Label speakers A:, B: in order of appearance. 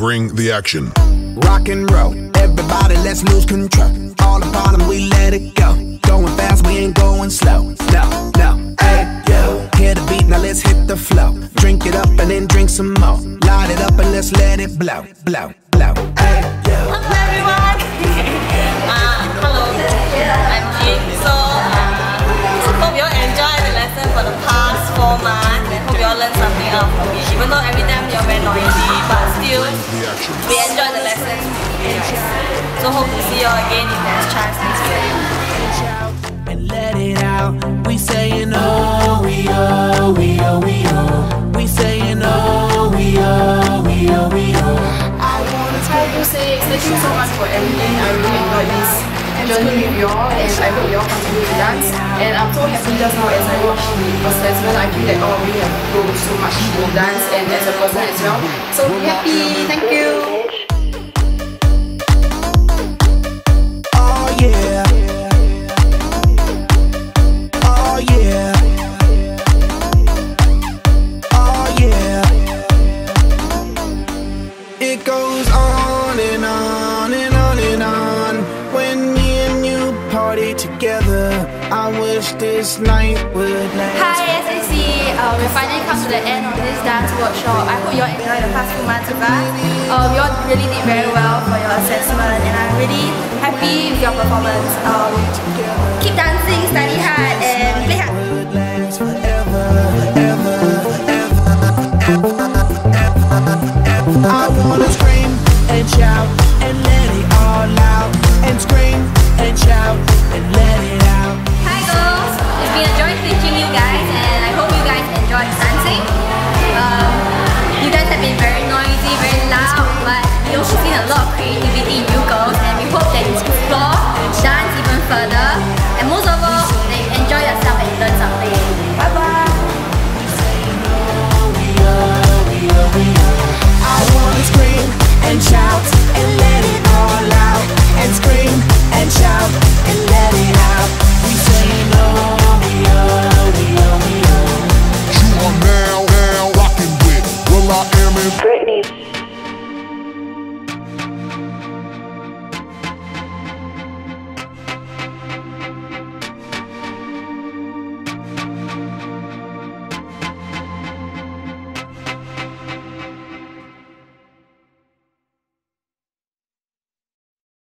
A: Bring the action.
B: Rock and roll, everybody, let's lose control. All the bottom, we let it go. Going fast, we ain't going slow. No, no, hey, yo. Hear the beat, now let's hit the flow. Drink it up and then drink some more. Light it up and let's let it blow, blow, blow. Hey, yo.
C: Hello everyone. uh, hello, I'm Jin. So, uh, hope you all enjoyed the lesson for the past four months and hope you all learned something out from me. Even though every time you're very noisy, but still, we enjoyed the lesson. anyways. So hope to see you all again if there's chance next year.
B: and let it out. We saying oh, we oh, we oh, we oh. We saying oh, we oh, we oh, we oh.
D: I want to say thank you so much for everything. I really enjoyed this journey with y'all and I hope y'all continue to dance. And I'm so happy just now as I watch the assessment. I feel that all of you have grown so much in dance and as a person as well. So happy.
B: I wish this night would.
E: Hi SAC, uh, we finally come to the end of this dance workshop. I hope you all enjoyed the past few months with us. Um, uh, we all really did very well for your assessment and I'm really happy with your performance. Um, keep dancing, study hard and play hard.
B: Shout and let it all out and scream and shout